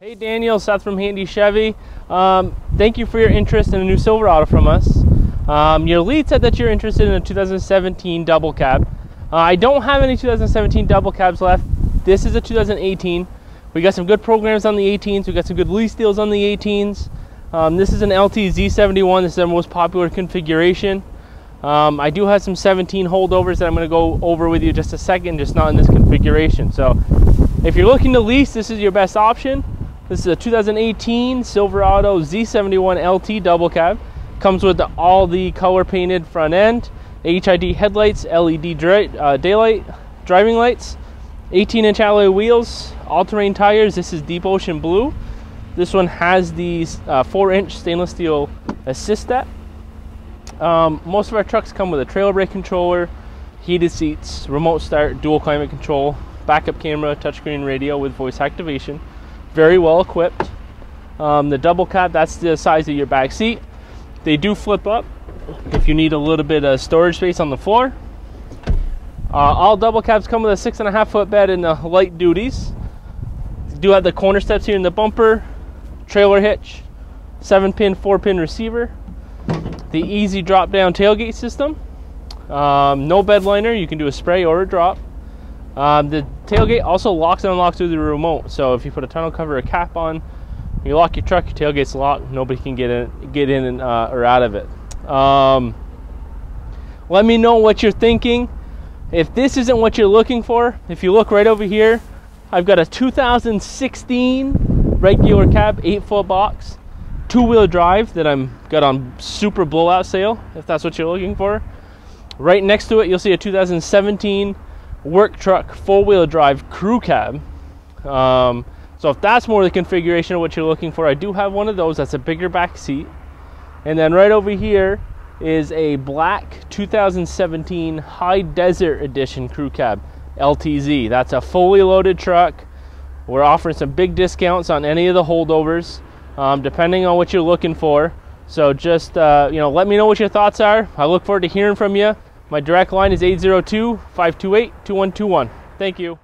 Hey Daniel, Seth from Handy Chevy. Um, thank you for your interest in a new Silverado from us. Um, your lead said that you're interested in a 2017 double cab. Uh, I don't have any 2017 double cabs left. This is a 2018. We got some good programs on the 18s. We got some good lease deals on the 18s. Um, this is an LT Z71. This is our most popular configuration. Um, I do have some 17 holdovers that I'm going to go over with you just a second, just not in this configuration. So if you're looking to lease, this is your best option. This is a 2018 Silverado Z71 LT double cab. Comes with all the color painted front end, HID headlights, LED uh, daylight, driving lights, 18 inch alloy wheels, all-terrain tires. This is deep ocean blue. This one has the uh, four inch stainless steel assist step. Um, most of our trucks come with a trailer brake controller, heated seats, remote start, dual climate control, backup camera, touchscreen radio with voice activation very well equipped. Um, the double cab, that's the size of your back seat. They do flip up if you need a little bit of storage space on the floor. Uh, all double cabs come with a six and a half foot bed in the light duties. Do have the corner steps here in the bumper, trailer hitch, seven pin, four pin receiver, the easy drop down tailgate system. Um, no bed liner, you can do a spray or a drop. Um, the tailgate also locks and unlocks through the remote. So if you put a tonneau cover, a cap on, you lock your truck, your tailgate's locked. Nobody can get in, get in and, uh, or out of it. Um, let me know what you're thinking. If this isn't what you're looking for, if you look right over here, I've got a 2016 regular cab, eight foot box, two wheel drive that I'm got on super blowout sale. If that's what you're looking for. Right next to it, you'll see a 2017 work truck four-wheel drive crew cab. Um, so if that's more the configuration of what you're looking for, I do have one of those. That's a bigger back seat. And then right over here is a black 2017 High Desert Edition crew cab LTZ. That's a fully loaded truck. We're offering some big discounts on any of the holdovers, um, depending on what you're looking for. So just uh, you know, let me know what your thoughts are. I look forward to hearing from you. My direct line is 802 528 2121. Thank you.